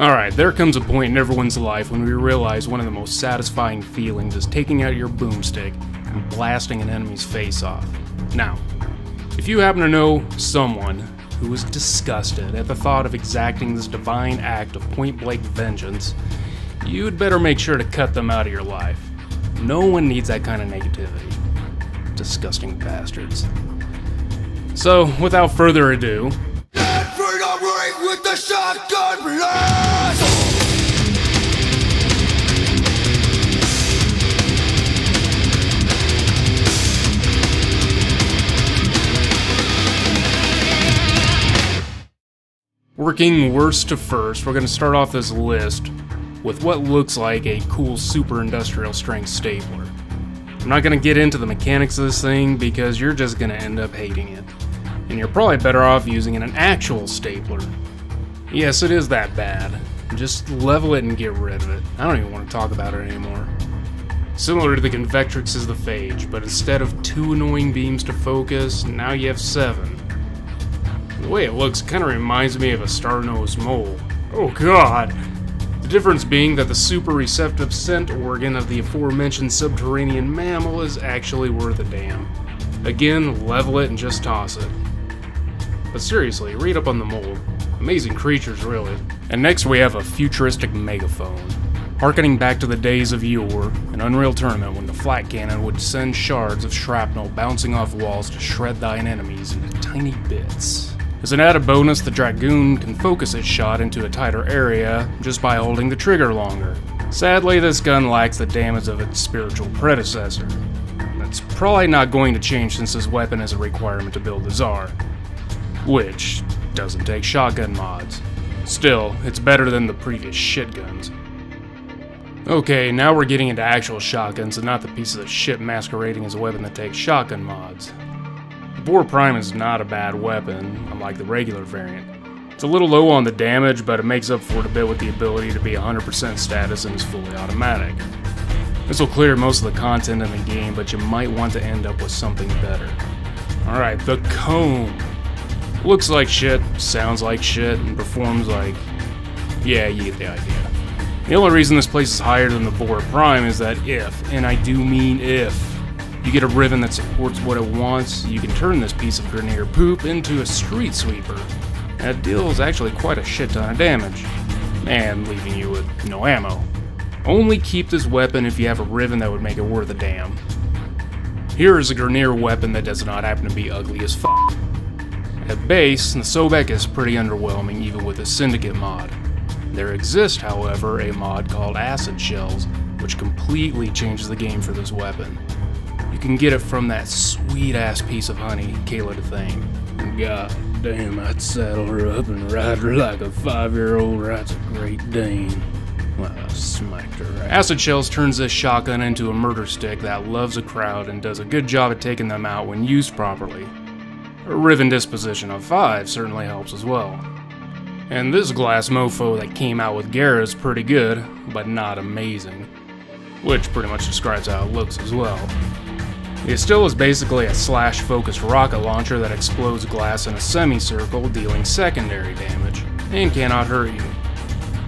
Alright, there comes a point in everyone's life when we realize one of the most satisfying feelings is taking out your boomstick and blasting an enemy's face off. Now, if you happen to know someone who is disgusted at the thought of exacting this divine act of point blank vengeance, you'd better make sure to cut them out of your life. No one needs that kind of negativity. Disgusting bastards. So, without further ado, with the shotgun blast! Working worst to first, we're going to start off this list with what looks like a cool super industrial strength stapler. I'm not going to get into the mechanics of this thing because you're just going to end up hating it. And you're probably better off using an actual stapler. Yes, it is that bad. Just level it and get rid of it. I don't even want to talk about it anymore. Similar to the Convectrix is the Phage, but instead of two annoying beams to focus, now you have seven. The way it looks kind of reminds me of a star-nosed mole. Oh god! The difference being that the super receptive scent organ of the aforementioned subterranean mammal is actually worth a damn. Again, level it and just toss it. But seriously, read up on the mole. Amazing creatures, really. And next we have a futuristic megaphone. Harkening back to the days of yore, an Unreal Tournament when the flak cannon would send shards of shrapnel bouncing off walls to shred thine enemies into tiny bits. As an added bonus, the Drakgoon can focus its shot into a tighter area just by holding the trigger longer. Sadly, this gun lacks the damage of its spiritual predecessor. That's probably not going to change since this weapon is a requirement to build the Zarr, which doesn't take shotgun mods. Still, it's better than the previous shit guns. Okay, now we're getting into actual shotguns and not the pieces of shit masquerading as a weapon that takes shotgun mods. The Boar Prime is not a bad weapon, unlike the regular variant. It's a little low on the damage, but it makes up for it a bit with the ability to be 100% status and is fully automatic. This will clear most of the content in the game, but you might want to end up with something better. Alright, the Kohm. Looks like shit, sounds like shit, and performs like... Yeah, you get the idea. The only reason this place is higher than the Boar Prime is that if, and I do mean if, you get a Riven that supports what it wants, you can turn this piece of Grineer poop into a street sweeper. That deals actually quite a shit ton of damage, and leaving you with no ammo. Only keep this weapon if you have a Riven that would make it worth a damn. Here is a Grineer weapon that does not happen to be ugly as fuck. At base, the Sobek is pretty underwhelming even with a Syndicate mod. There exists, however, a mod called Acid Shells, which completely changes the game for this weapon. You can get it from that sweet ass piece of honey, Kela De Thaym. God damn, I'd saddle her up and ride her like a five year old rides a Great Dane. Well, I smacked her. Acid Shells turns this shotgun into a murder stick that loves a crowd and does a good job at taking them out when used properly. A Riven disposition of 5 certainly helps as well. And this glass mofo that came out with Gara is pretty good, but not amazing. Which pretty much describes how it looks as well. It still is basically a slash focused rocket launcher that explodes glass in a semicircle, dealing secondary damage, and cannot hurt you.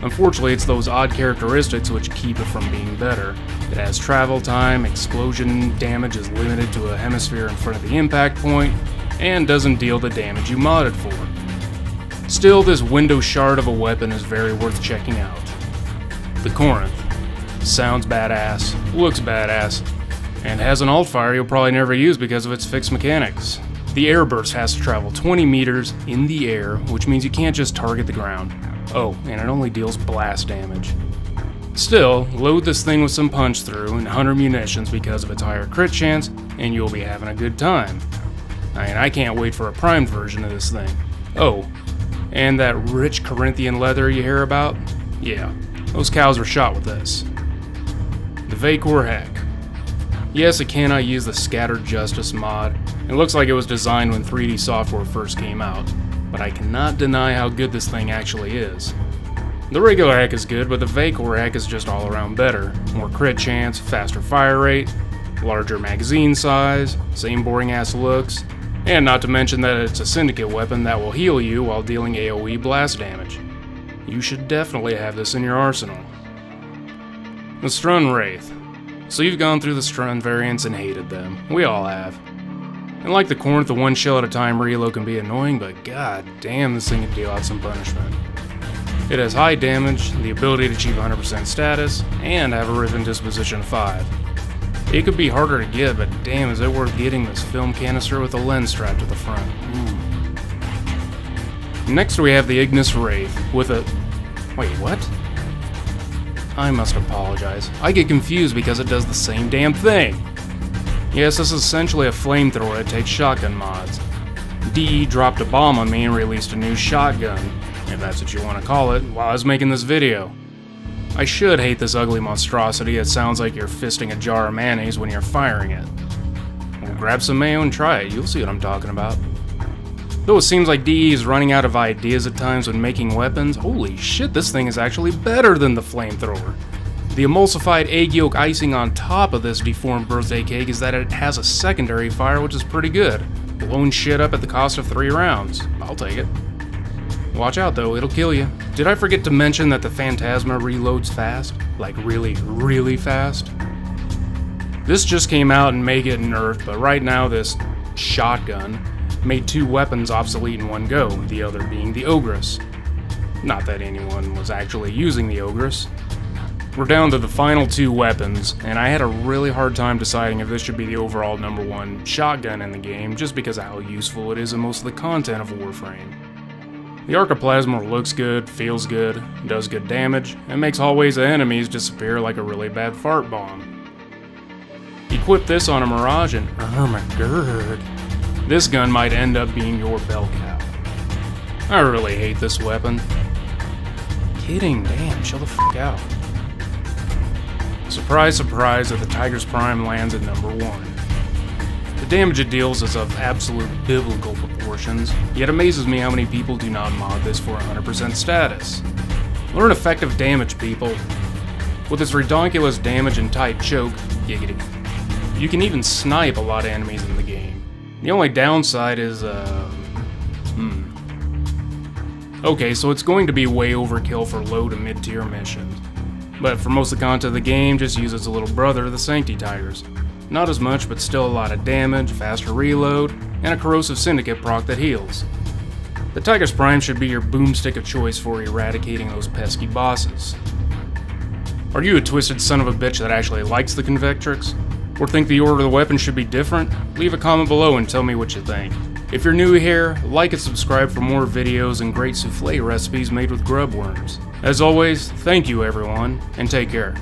Unfortunately, it's those odd characteristics which keep it from being better. It has travel time, explosion damage is limited to a hemisphere in front of the impact point, and doesn't deal the damage you modded for. Still, this window shard of a weapon is very worth checking out. The Corinth. Sounds badass, looks badass, and has an alt fire you'll probably never use because of its fixed mechanics. The air burst has to travel 20 meters in the air, which means you can't just target the ground. Oh, and it only deals blast damage. Still, load this thing with some punch through and Hunter Munitions because of its higher crit chance, and you'll be having a good time. I mean, I can't wait for a primed version of this thing. Oh, and that rich Corinthian leather you hear about? Yeah, those cows were shot with this. The Vaykor Hek. Yes, it cannot use the Scattered Justice mod. It looks like it was designed when 3D software first came out, but I cannot deny how good this thing actually is. The regular Hek is good, but the Vaykor Hek is just all around better. More crit chance, faster fire rate, larger magazine size, same boring ass looks, and not to mention that it's a syndicate weapon that will heal you while dealing AoE blast damage. you should definitely have this in your arsenal. The Strun Wraith. So you've gone through the Strun variants and hated them. We all have. And like the Corinth, the one shell at a time reload can be annoying, but god damn, this thing can deal out some punishment. It has high damage, the ability to achieve 100% status, and have a Riven Disposition 5. It could be harder to get, but damn, is it worth getting this film canister with a lens strapped to the front. Ooh. Next we have the Ignis Wraith, with a... Wait, what? I must apologize. I get confused because it does the same damn thing. Yes, this is essentially a flamethrower that takes shotgun mods. DE dropped a bomb on me and released a new shotgun, if that's what you want to call it, while I was making this video. I should hate this ugly monstrosity that sounds like you're fisting a jar of mayonnaise when you're firing it. Well, grab some mayo and try it, you'll see what I'm talking about. Though it seems like DE is running out of ideas at times when making weapons, holy shit, this thing is actually better than the flamethrower. The emulsified egg yolk icing on top of this deformed birthday cake is that it has a secondary fire which is pretty good, blowing shit up at the cost of three rounds. I'll take it. Watch out though, it'll kill you. Did I forget to mention that the Phantasma reloads fast? Like really, really fast? This just came out and may get nerfed, but right now this shotgun made two weapons obsolete in one go, the other being the Ogris. Not that anyone was actually using the Ogris. We're down to the final two weapons, and I had a really hard time deciding if this should be the overall number one shotgun in the game, just because of how useful it is in most of the content of Warframe. The Arca Plasmor looks good, feels good, does good damage, and makes hallways of enemies disappear like a really bad fart bomb. Equip this on a Mirage and oh my god, this gun might end up being your bell cow. I really hate this weapon. Kidding, damn, chill the fuck out. Surprise, surprise that the Tigris Prime lands at number one. The damage it deals is of absolute biblical proportions, yet amazes me how many people do not mod this for 100% status. Learn effective damage, people. With its redonkulous damage and tight choke, giggity. You can even snipe a lot of enemies in. The only downside is, uh... Hmm. Okay, so it's going to be way overkill for low to mid-tier missions. But for most of the content of the game, just use its little brother, the Sancti Tigris. Not as much, but still a lot of damage, faster reload, and a corrosive syndicate proc that heals. The Tigris Prime should be your boomstick of choice for eradicating those pesky bosses. Are you a twisted son of a bitch that actually likes the Convectrix? Or think the order of the weapon should be different? Leave a comment below and tell me what you think. If you're new here, like and subscribe for more videos and great souffle recipes made with grub worms. As always, thank you everyone, and take care.